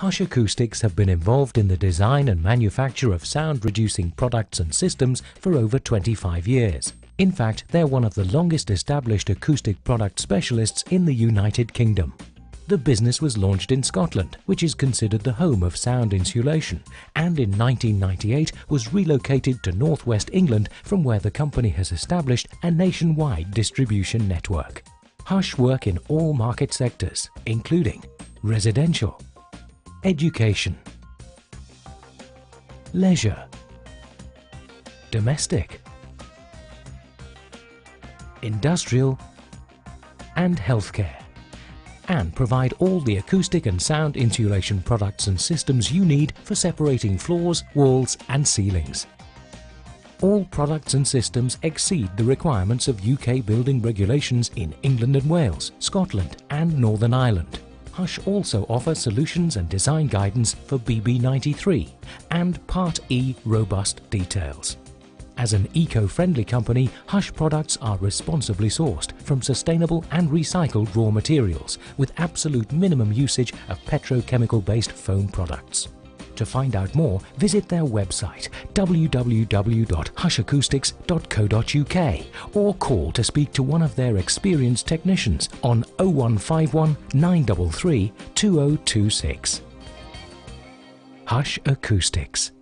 Hush Acoustics have been involved in the design and manufacture of sound-reducing products and systems for over 25 years. In fact, they're one of the longest established acoustic product specialists in the United Kingdom. The business was launched in Scotland, which is considered the home of sound insulation, and in 1998 was relocated to northwest England from where the company has established a nationwide distribution network. Hush work in all market sectors, including residential, education, leisure, domestic, industrial. And healthcare. And provide all the acoustic and sound insulation products and systems you need for separating floors, walls and ceilings. All products and systems exceed the requirements of UK building regulations in England and Wales, Scotland and Northern Ireland. Hush also offers solutions and design guidance for BB93 and Part E robust details. As an eco-friendly company, Hush products are responsibly sourced from sustainable and recycled raw materials with absolute minimum usage of petrochemical-based foam products. To find out more, visit their website www.hushacoustics.co.uk or call to speak to one of their experienced technicians on 0151 933 2026. Hush Acoustics